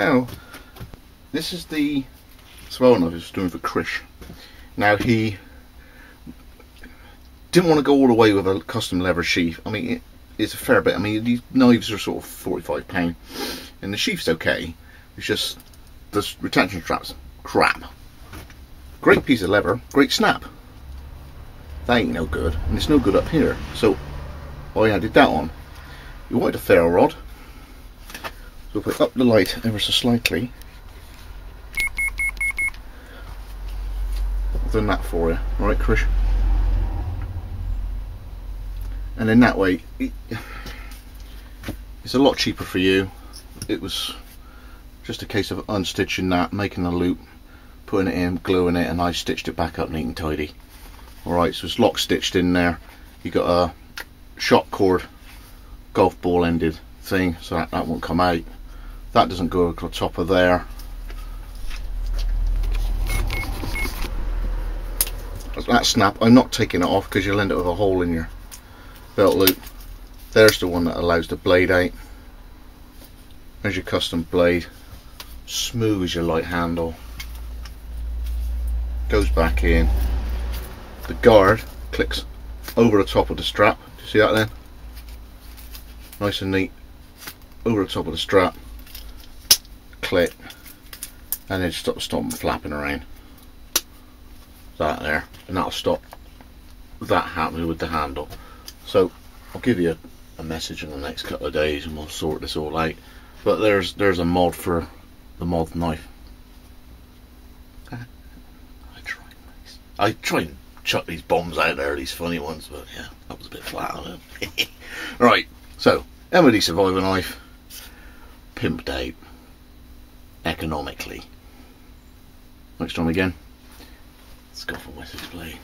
Now, this is the swell knife was doing for Krish. Now he didn't want to go all the way with a custom leather sheath. I mean, it, it's a fair bit. I mean, these knives are sort of forty-five pound, and the sheath's okay. It's just the retention straps crap. Great piece of leather, great snap. That ain't no good, and it's no good up here. So I added that on. You wanted a ferro rod, so if we up the light ever so slightly, I've done that for you, alright Krish? And then that way, it's a lot cheaper for you. It was just a case of unstitching that, making a loop, putting it in, gluing it, and I stitched it back up neat and tidy. Alright, so it's lock stitched in there. You got a shock cord, golf ball ended thing, so that, that won't come out that doesn't go across the top of there. That ah, snap. I'm not taking it off because you'll end up with a hole in your belt loop. There's the one that allows the blade out. There's your custom blade. Smooth as your light handle. Goes back in. The guard clicks over the top of the strap. Do you see that then? Nice and neat. Over the top of the strap clip and then stop stop flapping around. That there and that'll stop that happening with the handle. So I'll give you a, a message in the next couple of days and we'll sort this all out. But there's there's a mod for the mod knife. Uh-huh. I try I try and chuck these bombs out there these funny ones but yeah that was a bit flat on it. Right so Emily survivor knife pimped out economically. Next time again, Scuffle Wessex Blades.